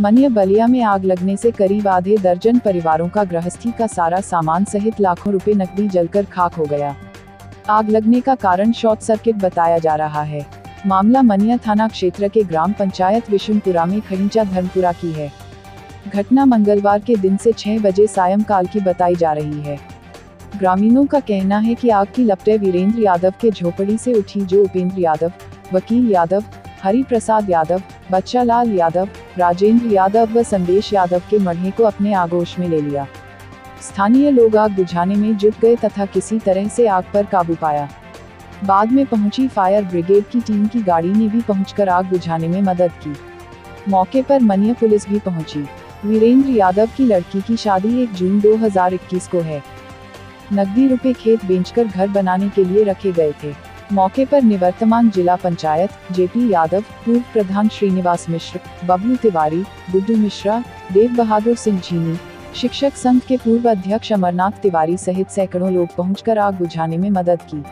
मनिया बलिया में आग लगने से करीब आधे दर्जन परिवारों का गृहस्थी का सारा सामान सहित लाखों रुपए नकदी जलकर खाक हो गया। आग लगने का कारण शॉर्ट सर्किट बताया जा रहा है। मामला मनिया थाना क्षेत्र के ग्राम पंचायत विशुनपुरा में खड़ीचा धर्मपुरा की है। घटना मंगलवार के दिन से 6 बजे सायंकाल की बताई जा रही है। ग्रामीणों का कहना है कि आग की लपटें वीरेंद्र यादव के झोपड़ी से उठी जो उपेंद्र यादव, वकील यादव हरि प्रसाद यादव बच्चा लाल यादव, राजेंद्र यादव व संदेश यादव के मढ़े को अपने आगोश में ले लिया। स्थानीय लोग आग बुझाने में जुट गए तथा किसी तरह से आग पर काबू पाया। बाद में पहुँची फायर ब्रिगेड की टीम की गाड़ी ने भी पहुंचकर आग बुझाने में मदद की। मौके पर मनिया पुलिस भी पहुँची। वीरेंद्र यादव की लड़की की शादी 1 जून 2021 को है। नकदी रुपए खेत बेचकर घर बनाने के लिए रखे गए थे। मौके पर निवर्तमान जिला पंचायत, जेपी यादव, पूर्व प्रधान श्रीनिवास मिश्र, बबलू तिवारी गुड्डू मिश्रा देव बहादुर सिंह झीनी, शिक्षक संघ के पूर्व अध्यक्ष अमरनाथ तिवारी सहित सैकड़ों लोग पहुंचकर आग बुझाने में मदद की।